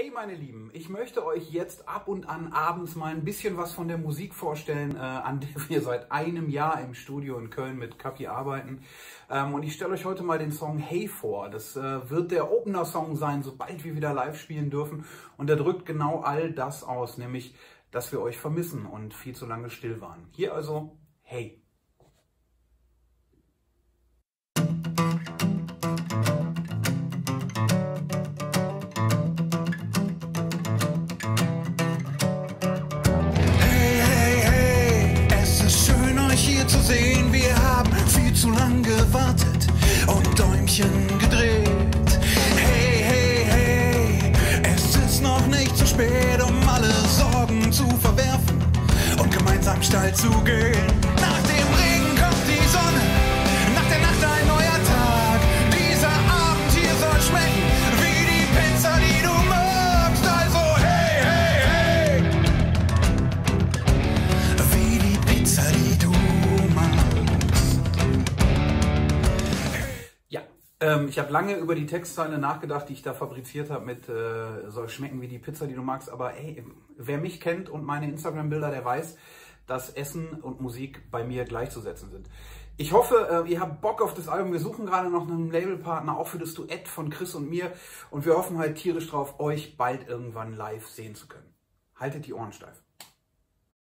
Hey meine Lieben, ich möchte euch jetzt ab und an abends mal ein bisschen was von der Musik vorstellen, äh, an der wir seit einem Jahr im Studio in Köln mit Kapi arbeiten. Ähm, und ich stelle euch heute mal den Song Hey vor. Das äh, wird der Opener-Song sein, sobald wir wieder live spielen dürfen. Und er drückt genau all das aus, nämlich, dass wir euch vermissen und viel zu lange still waren. Hier also Hey. Däumchen gedreht. Hey, hey, hey, es ist noch nicht zu spät, um alle Sorgen zu verwerfen und gemeinsam steil zu gehen. Ähm, ich habe lange über die Textzeile nachgedacht, die ich da fabriziert habe mit äh, soll schmecken wie die Pizza, die du magst. Aber ey, wer mich kennt und meine Instagram-Bilder, der weiß, dass Essen und Musik bei mir gleichzusetzen sind. Ich hoffe, äh, ihr habt Bock auf das Album. Wir suchen gerade noch einen Labelpartner, auch für das Duett von Chris und mir. Und wir hoffen halt tierisch drauf, euch bald irgendwann live sehen zu können. Haltet die Ohren steif.